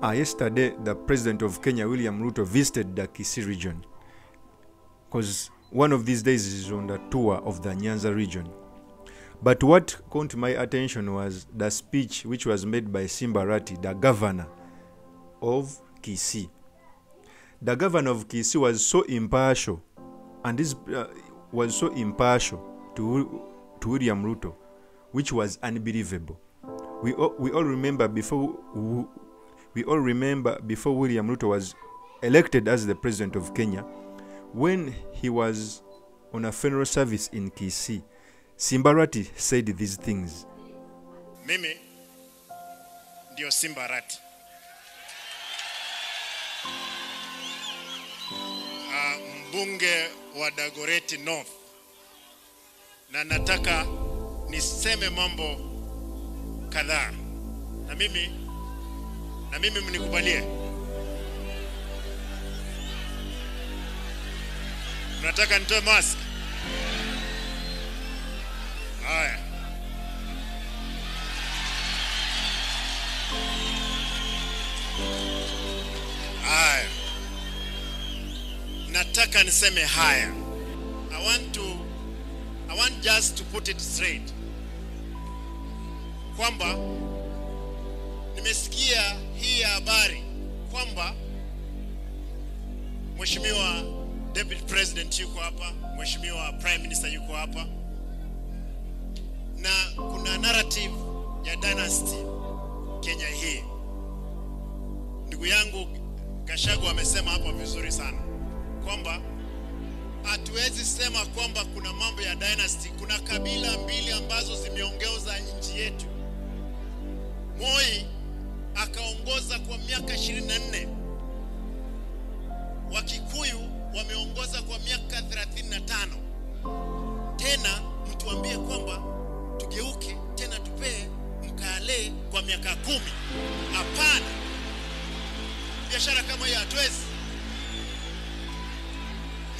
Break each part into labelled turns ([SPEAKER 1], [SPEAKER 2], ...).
[SPEAKER 1] Uh, yesterday, the president of Kenya, William Ruto, visited the kisi region because one of these days is on the tour of the Nyanza region. But what caught my attention was the speech which was made by Simbarati, the governor of kisi The governor of kisi was so impartial, and this uh, was so impartial to, to William Ruto, which was unbelievable. We all, we all remember before we all remember before William Ruto was elected as the president of Kenya, when he was on a funeral service in Kisii, Simbarati said these things.
[SPEAKER 2] Mimi ndio Simbarati. Mbunge wa Dagoretti North, na nataka niseme mambo kadhaa, na mimi na mimi mnikubalie. nataka nitoe mask? Haya. Haya. Nataka niseme haya. I want to I want just to put it straight. Kwamba nimesikia hii habari kwamba Mheshimiwa Deputy President yuko hapa, Mheshimiwa Prime Minister yuko hapa na kuna narrative ya dynasty Kenya hii. Ndugu yangu Gashagu amesema hapa vizuri sana kwamba hatuwezi sema kwamba kuna mambo ya dynasty. Kuna kabila mbili ambazo zimeongeza nchi yetu. Moi akaongoza kwa miaka 24, Wakikuyu wameongoza kwa miaka 35. Tena mtuambie kwamba tugeuke tena tupee mkale kwa miaka kumi? Hapana, biashara kama hiyo hatuwezi.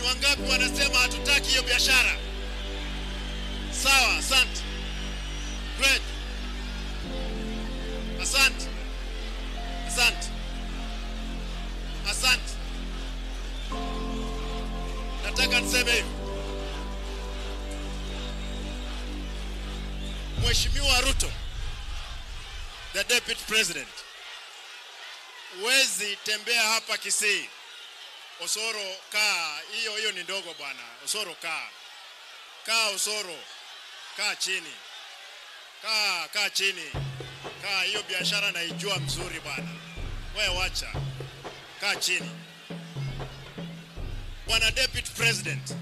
[SPEAKER 2] Ni wangapi wanasema hatutaki hiyo biashara? Sawa, asante. Nataka niseme hivi. Mheshimiwa Ruto, the deputy president, huwezi tembea hapa Kisii. Osoro kaa, hiyo hiyo ni ndogo bwana. Osoro kaa, kaa Osoro, kaa chini, kaa kaa chini, kaa. Hiyo biashara naijua mzuri bwana, wewe wacha, kaa chini. Bwana deputy president,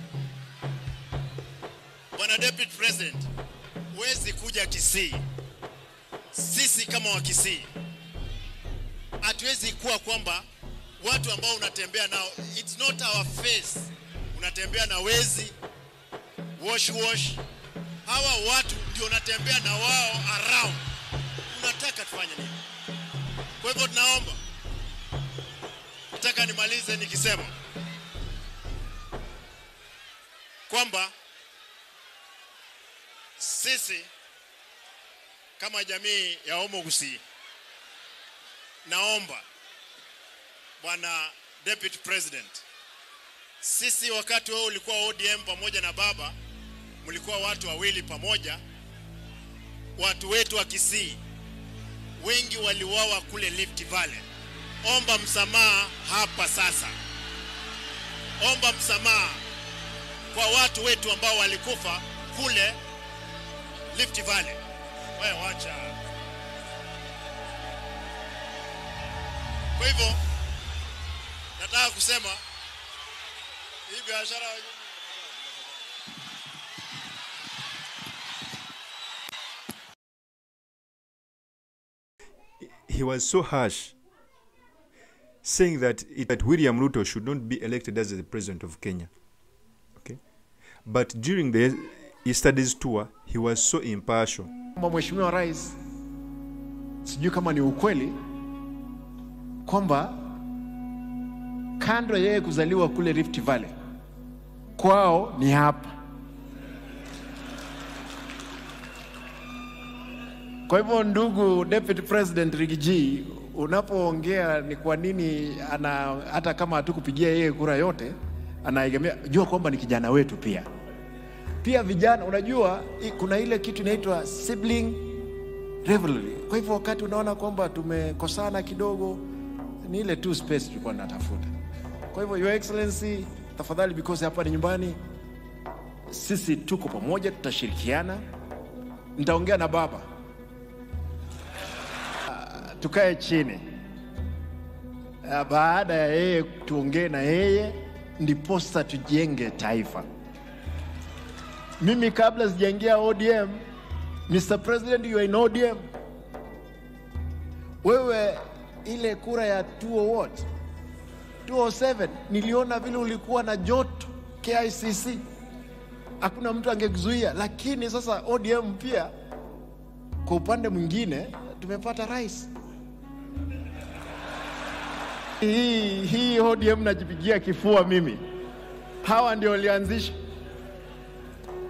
[SPEAKER 2] bwana deputy president, huwezi kuja Kisii. Sisi kama wa Kisii hatuwezi kuwa kwamba watu ambao unatembea nao, it's not our face. Unatembea na wezi wash wash, hawa watu ndio unatembea na wao around. Unataka tufanye nini? Kwa hivyo tunaomba, nataka nimalize nikisema kwamba sisi kama jamii ya Homo naomba bwana deputy president, sisi wakati wewe ulikuwa ODM pamoja na baba, mlikuwa watu wawili pamoja. Watu wetu wa Kisii wengi waliuawa kule Rift Valley. Omba msamaha hapa sasa, omba msamaha kwa watu wetu ambao walikufa kule Rift Valley. Wewe wacha. Kwa hivyo nataka kusema hii biashara
[SPEAKER 1] He was so harsh, saying that, it, that William Ruto should not be elected as the president of Kenya. But during the yesterday's tour, he was so impartial.
[SPEAKER 3] Mheshimiwa Rais, sijui kama ni ukweli kwamba kando yeye kuzaliwa kule Rift Valley, kwao ni hapa. Kwa hivyo ndugu Deputy President Rigiji,
[SPEAKER 2] unapoongea ni kwa nini ana hata kama hatukupigia yeye kura yote, anaegemea. Jua kwamba ni kijana wetu pia. Pia vijana, unajua kuna ile kitu inaitwa sibling rivalry. Kwa hivyo wakati unaona kwamba tumekosana kidogo, ni ile tu space tulikuwa natafuta Kwa hivyo your excellency, tafadhali, because hapa ni nyumbani, sisi tuko pamoja, tutashirikiana. Nitaongea na baba tukae chini uh, baada ya yeye tuongee na yeye ndiposa tujenge taifa. Mimi kabla sijaingia ODM, Mr. President, you are in ODM. Wewe ile kura ya 2 what 207 niliona vile ulikuwa na joto KICC, hakuna mtu angekuzuia, lakini sasa ODM pia kwa upande mwingine tumepata rais hii, hii ODM najipigia kifua mimi, hawa ndio walianzisha.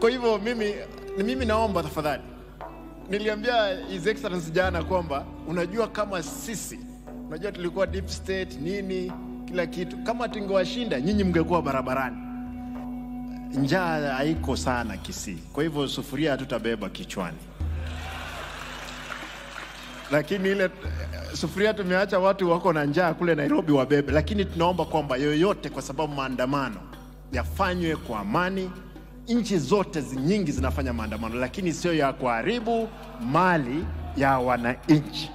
[SPEAKER 2] Kwa hivyo mimi, mimi naomba tafadhali, niliambia His jana kwamba unajua kama sisi, unajua tulikuwa deep state nini kila kitu, kama tungewashinda nyinyi mngekuwa barabarani. Njaa haiko sana Kisii, kwa hivyo sufuria hatutabeba kichwani lakini ile sufuria tumeacha watu wako na njaa kule Nairobi wabebe, lakini tunaomba kwamba yoyote, kwa sababu maandamano yafanywe kwa amani. Nchi zote nyingi zinafanya maandamano, lakini sio ya kuharibu mali ya wananchi.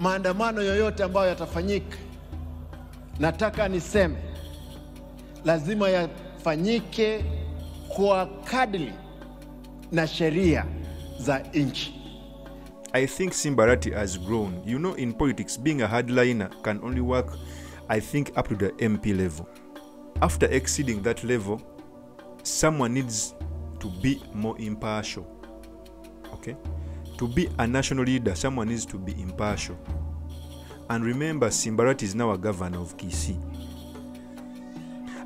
[SPEAKER 2] Maandamano yoyote ambayo yatafanyika, nataka niseme, lazima yafanyike kwa kadri na sheria za nchi.
[SPEAKER 1] I think Simbarati has grown. You know, in politics, being a hardliner can only work, I think, up to the MP level. After exceeding that level, someone needs to be more impartial. Okay? To be a national leader, someone needs to be impartial. And remember, Simbarati is now a governor of Kisi.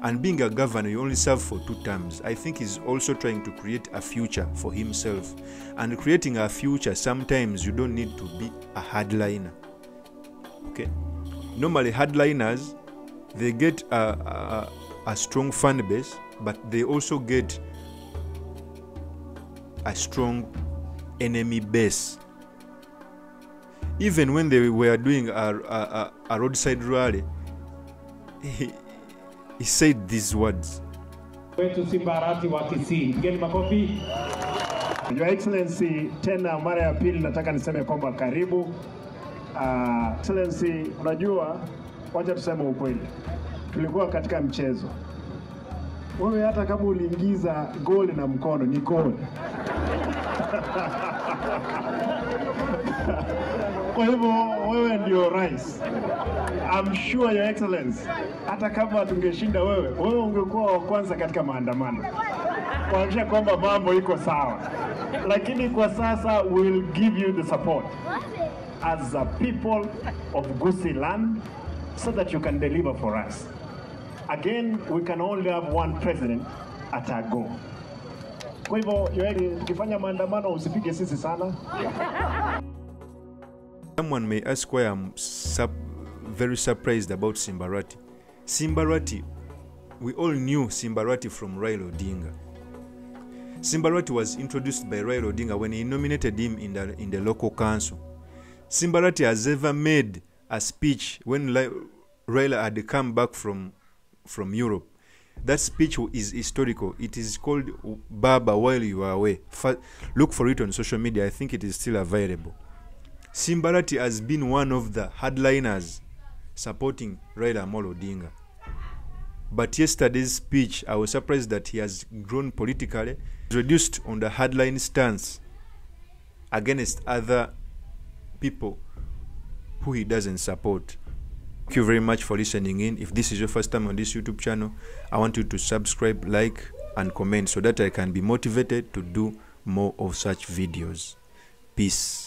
[SPEAKER 1] And being a governor, you only serve for two terms. I think he's also trying to create a future for himself. And creating a future, sometimes you don't need to be a hardliner. Okay? Normally, hardliners, they get a, a, a strong fan base, but they also get a strong enemy base. Even when they were doing a, a, a, roadside rally, he, he said these words.
[SPEAKER 4] wetu wa Kisii. Pigeni makofi.
[SPEAKER 5] Your Excellency, tena mara ya pili nataka niseme kwamba karibu. Uh, Excellency, unajua, wacha tuseme ukweli, tulikuwa katika mchezo. Wewe hata kama uliingiza goli na mkono ni goli. Kwa hivyo wewe ndio rais. I'm sure your excellency, hata kama tungeshinda wewe, wewe ungekuwa wa kwanza katika maandamano kuhakikisha kwamba mambo iko sawa, lakini kwa sasa we'll give you the support as a people of Gusii land so that you can deliver for us. Again, we can only have one president at a go. Kwa hivyo Yoeli, tukifanya maandamano usipige sisi sana.
[SPEAKER 1] Someone may ask why I'm sub very surprised about Simbarati. Simbarati, we all knew Simbarati from Raila Odinga. Simbarati was introduced by Raila Odinga when he nominated him in the, in the local council. Simbarati has ever made a speech when Raila had come back from, from Europe. That speech is historical. It is called Baba While You Are Away. Fa- look for it on social media. I think it is still available. Simbarati has been one of the hardliners supporting Raila Amolo Odinga. But yesterday's speech, I was surprised that he has grown politically, reduced on the hardline stance against other people who he doesn't support. Thank you very much for listening in. If this is your first time on this YouTube channel, I want you to subscribe, like, and comment so that I can be motivated to do more of such videos. Peace.